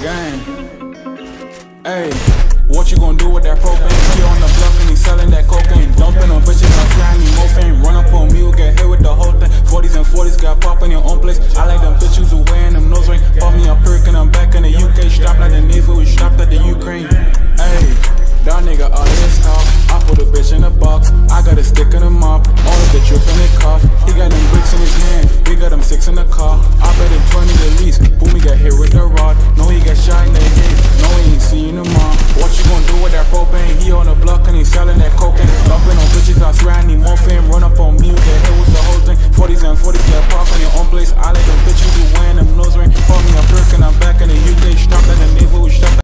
Gang. Hey, what you gonna do with that propane? He on the bluff and he selling that cocaine. Dumping on bitches, I'm flying, more fame. Run up on me, we'll get hit with the whole thing. 40s and 40s got pop in your own place. I like them bitches who wearing them nose ring. Pop me a perk and I'm back in the UK. Strapped like the Navy, we strapped at the Ukraine. Hey, that nigga all this talk. I put a bitch in a box. I got a stick in a mop. All of the drip in the cough. that propane. He on the block and he selling that cocaine. Bumping on bitches, I swear I need more fame. Run up on me with the with the whole thing. 40s and 40s, yeah, parking in on place. I let them